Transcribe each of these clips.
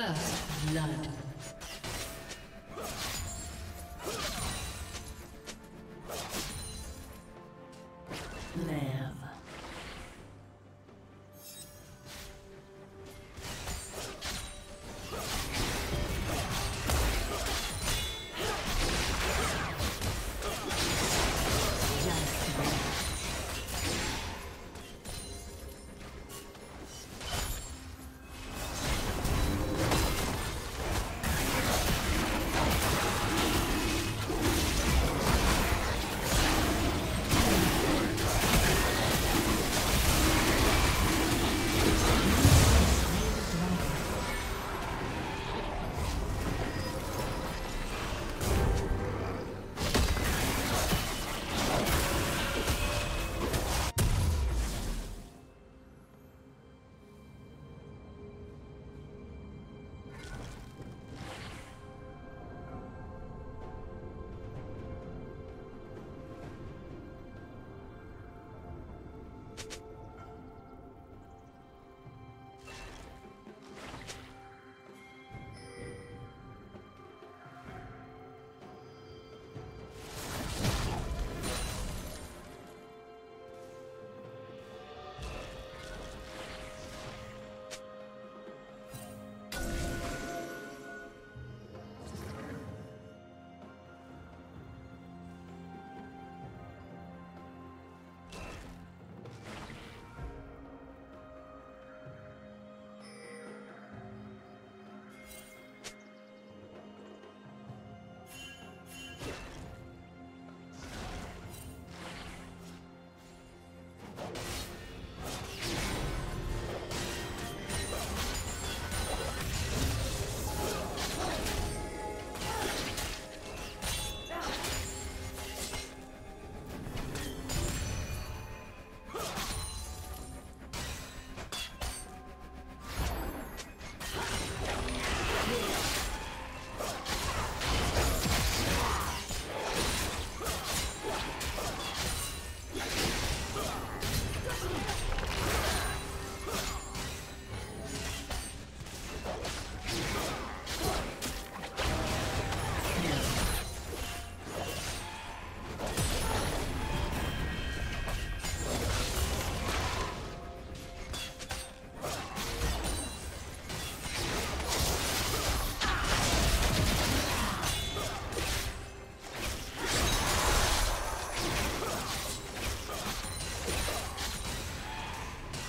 First blood.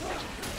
Yeah.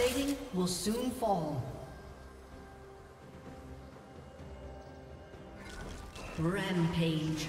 Plating will soon fall. Rampage.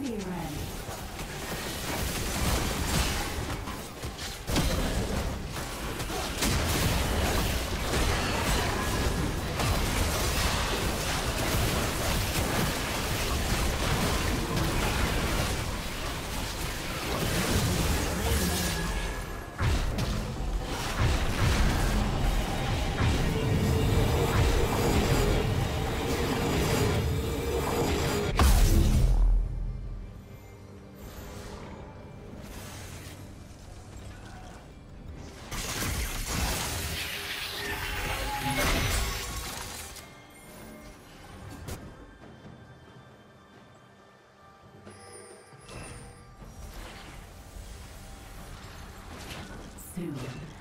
Be ready. Soon.